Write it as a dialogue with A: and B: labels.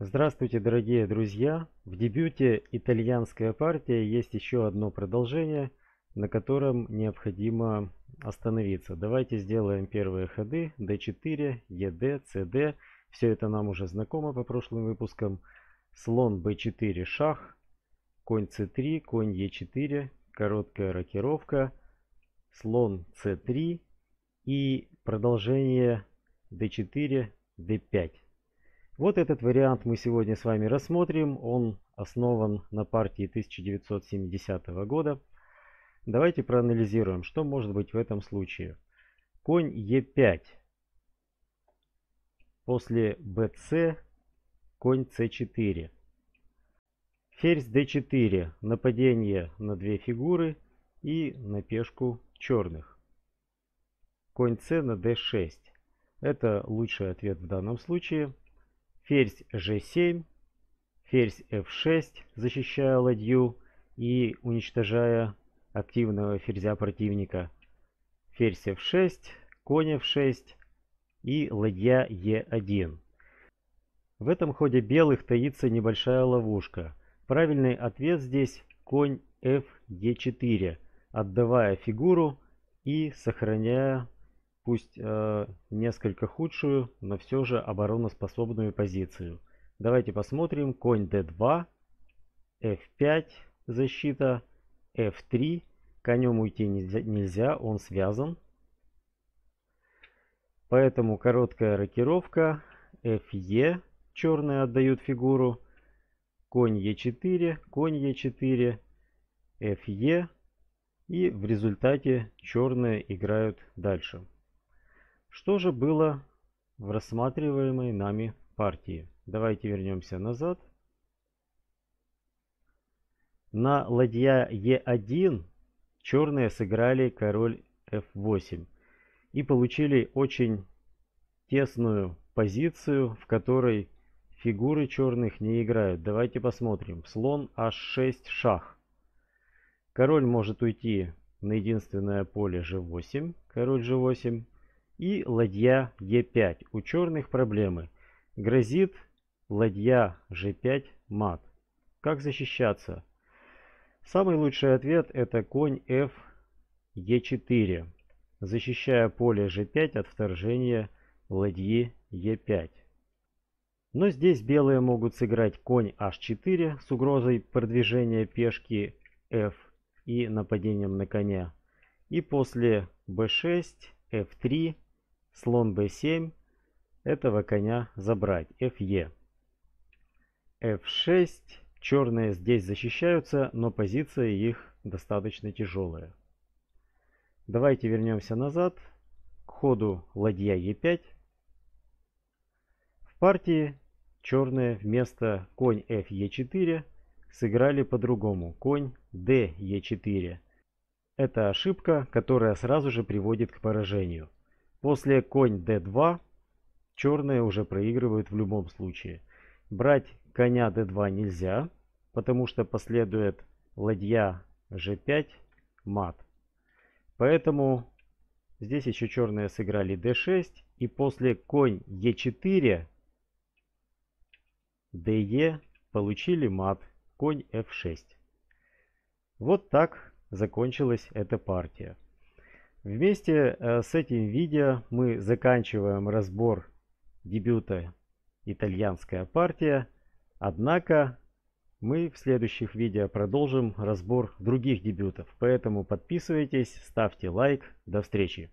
A: Здравствуйте, дорогие друзья! В дебюте «Итальянская партия» есть еще одно продолжение, на котором необходимо остановиться. Давайте сделаем первые ходы d4, ед, cd. Все это нам уже знакомо по прошлым выпускам. Слон b4 шах, конь c3, конь e4, короткая рокировка, слон c3 и продолжение d4, d5. Вот этот вариант мы сегодня с вами рассмотрим. Он основан на партии 1970 года. Давайте проанализируем, что может быть в этом случае. Конь Е5. После БЦ конь С4. Ферзь d4. Нападение на две фигуры и на пешку черных. Конь С на d6. Это лучший ответ в данном случае ферзь g7, ферзь f6, защищая ладью и уничтожая активного ферзя противника, ферзь f6, конь f6 и ладья e1. В этом ходе белых таится небольшая ловушка. Правильный ответ здесь конь f e4, отдавая фигуру и сохраняя пусть э, несколько худшую, но все же обороноспособную позицию. Давайте посмотрим. Конь d2, f5 защита, f3. Конем уйти нельзя, он связан. Поэтому короткая рокировка, fe, черные отдают фигуру, конь e4, конь e4, fe, и в результате черные играют дальше. Что же было в рассматриваемой нами партии? Давайте вернемся назад. На ладья Е1 черные сыграли король F8 и получили очень тесную позицию, в которой фигуры черных не играют. Давайте посмотрим. Слон H6 шах. Король может уйти на единственное поле G8, король G8. И ладья Е5. У черных проблемы. Грозит ладья G5 мат. Как защищаться? Самый лучший ответ это конь F Е4, защищая поле G5 от вторжения ладьи Е5. Но здесь белые могут сыграть конь H4 с угрозой продвижения пешки F и нападением на коня. И после B6, F3 слон b7, этого коня забрать, fe. f6, черные здесь защищаются, но позиция их достаточно тяжелая. Давайте вернемся назад к ходу ладья e5. В партии черные вместо конь f e4 сыграли по-другому. Конь d e4. Это ошибка, которая сразу же приводит к поражению. После конь d2 черные уже проигрывают в любом случае. Брать коня d2 нельзя, потому что последует ладья g5 мат. Поэтому здесь еще черные сыграли d6 и после конь e4 de получили мат конь f6. Вот так закончилась эта партия. Вместе э, с этим видео мы заканчиваем разбор дебюта «Итальянская партия». Однако мы в следующих видео продолжим разбор других дебютов. Поэтому подписывайтесь, ставьте лайк. До встречи!